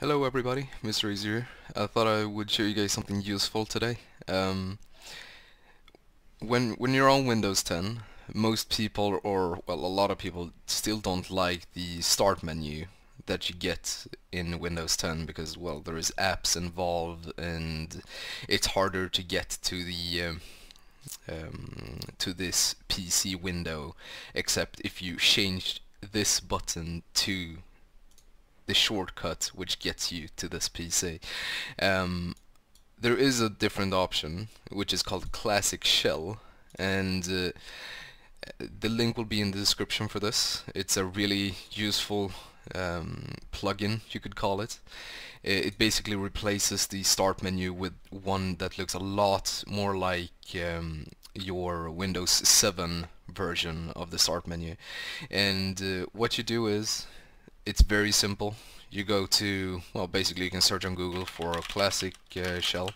Hello everybody, Mr. Easier. I thought I would show you guys something useful today. Um, when when you're on Windows 10, most people, or well, a lot of people, still don't like the start menu that you get in Windows 10 because well, there is apps involved and it's harder to get to the um, um, to this PC window, except if you change this button to the shortcut which gets you to this PC. Um, there is a different option which is called Classic Shell and uh, the link will be in the description for this. It's a really useful um, plugin you could call it. It basically replaces the start menu with one that looks a lot more like um, your Windows 7 version of the start menu and uh, what you do is it's very simple. You go to, well basically you can search on Google for a classic uh, shell.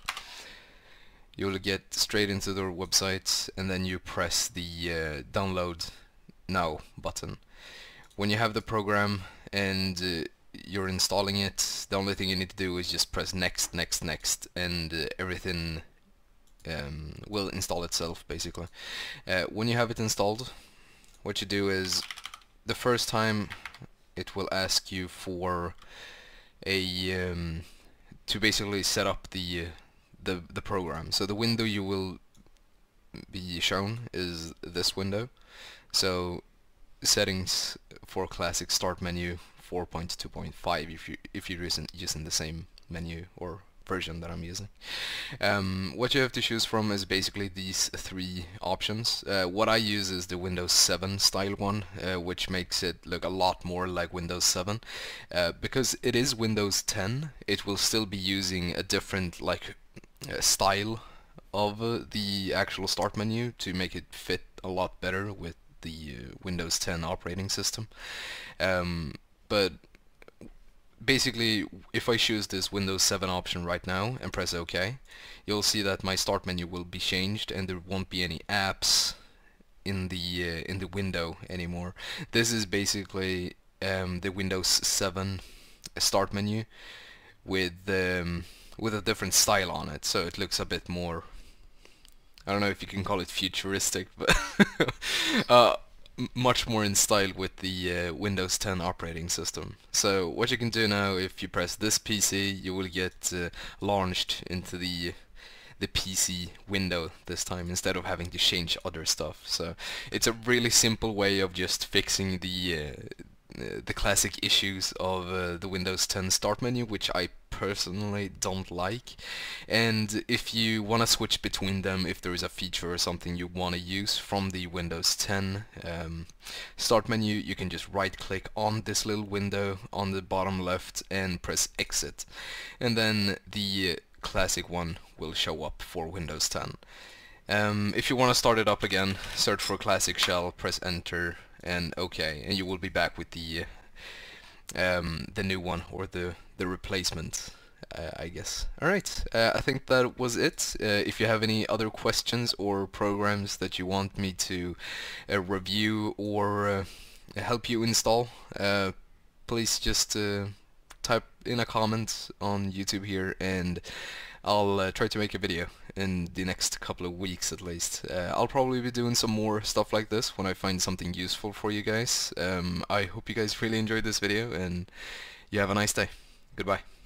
You'll get straight into their website and then you press the uh, download now button. When you have the program and uh, you're installing it, the only thing you need to do is just press next, next, next and uh, everything um, will install itself basically. Uh, when you have it installed, what you do is the first time it will ask you for a um, to basically set up the the the program. So the window you will be shown is this window. So settings for classic start menu 4.2.5 if you if you're using using the same menu or version that I'm using. Um, what you have to choose from is basically these three options. Uh, what I use is the Windows 7 style one, uh, which makes it look a lot more like Windows 7. Uh, because it is Windows 10, it will still be using a different like uh, style of uh, the actual start menu to make it fit a lot better with the uh, Windows 10 operating system. Um, but basically if I choose this Windows 7 option right now and press OK you'll see that my start menu will be changed and there won't be any apps in the uh, in the window anymore. This is basically um, the Windows 7 start menu with um, with a different style on it. So it looks a bit more I don't know if you can call it futuristic but uh, much more in style with the uh, Windows 10 operating system. So what you can do now, if you press this PC, you will get uh, launched into the the PC window this time instead of having to change other stuff. So it's a really simple way of just fixing the uh, the classic issues of uh, the Windows 10 start menu, which I personally don't like. And if you want to switch between them, if there is a feature or something you want to use from the Windows 10 um, start menu, you can just right click on this little window on the bottom left and press exit. And then the classic one will show up for Windows 10. Um, if you want to start it up again, search for classic shell, press enter, and OK, and you will be back with the um, the new one or the the replacement. Uh, I guess. Alright, uh, I think that was it. Uh, if you have any other questions or programs that you want me to uh, review or uh, help you install, uh, please just type in a comment on YouTube here and I'll try to make a video in the next couple of weeks at least. Uh, I'll probably be doing some more stuff like this when I find something useful for you guys. Um, I hope you guys really enjoyed this video and you have a nice day. Goodbye.